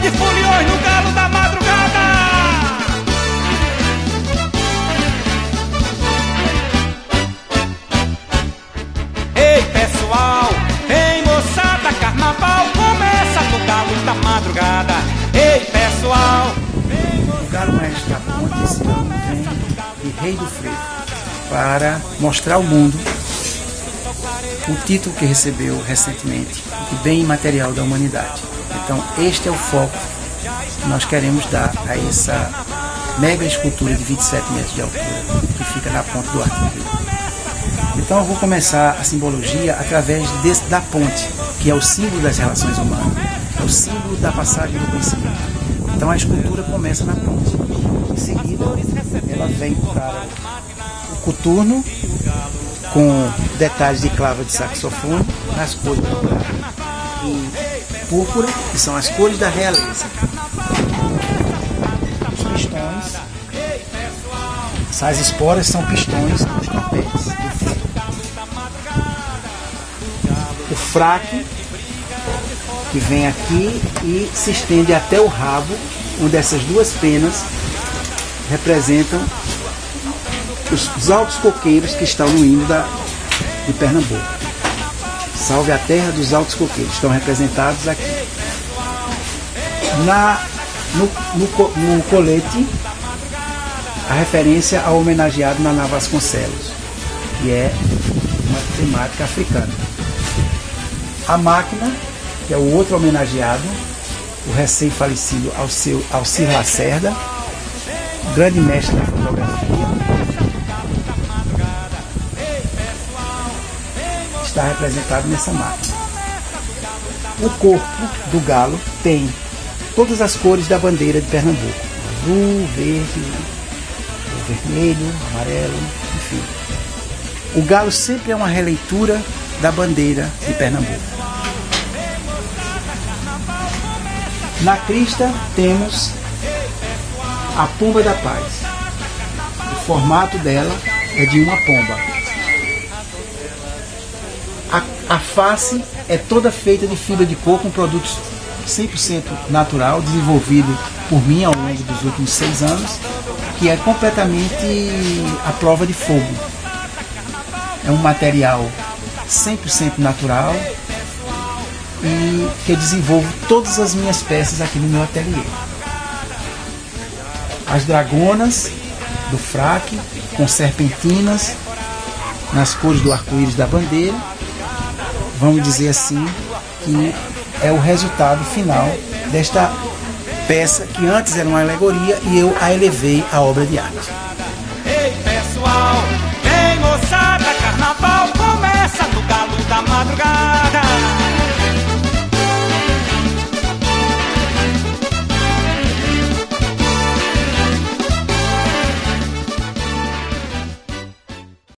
de foliões no galo da madrugada. Ei pessoal, ei moçada, carnaval começa no galo da madrugada. Ei pessoal, O Galo Maestro da Ponte esse ano vem de Rei do Frevo para mostrar ao mundo o título que recebeu recentemente, de bem imaterial da humanidade. Então, este é o foco que nós queremos dar a essa mega escultura de 27 metros de altura que fica na ponte do Arco Então, eu vou começar a simbologia através desse, da ponte, que é o símbolo das relações humanas, é o símbolo da passagem do conhecimento. Então, a escultura começa na ponte. Em seguida, ela vem para o coturno, com detalhes de clava de saxofone nas cores e púrpura, que são as cores da realeza. Os pistões, essas esporas são pistões dos trompetes. O fraque, que vem aqui e se estende até o rabo, onde essas duas penas representam os, os altos coqueiros que estão no hino da, de Pernambuco. Salve a terra dos altos coqueiros, estão representados aqui. Na, no, no, no colete, a referência ao homenageado Naná Vasconcelos, que é uma temática africana. A máquina, que é o outro homenageado, o recém-falecido Alcir Lacerda, grande mestre da fotografia, está representado nessa máquina. O corpo do galo tem todas as cores da bandeira de Pernambuco: azul, verde, vermelho, amarelo, enfim. O galo sempre é uma releitura da bandeira de Pernambuco. Na crista temos a pomba da paz. O formato dela é de uma pomba. A, a face é toda feita de fibra de coco, um produto 100% natural, desenvolvido por mim ao longo dos últimos seis anos, que é completamente à prova de fogo. É um material 100% natural e que eu desenvolvo todas as minhas peças aqui no meu ateliê. As dragonas do fraque, com serpentinas nas cores do arco-íris da bandeira, vamos dizer assim, que é o resultado final desta peça que antes era uma alegoria e eu a elevei à obra de arte. ei pessoal,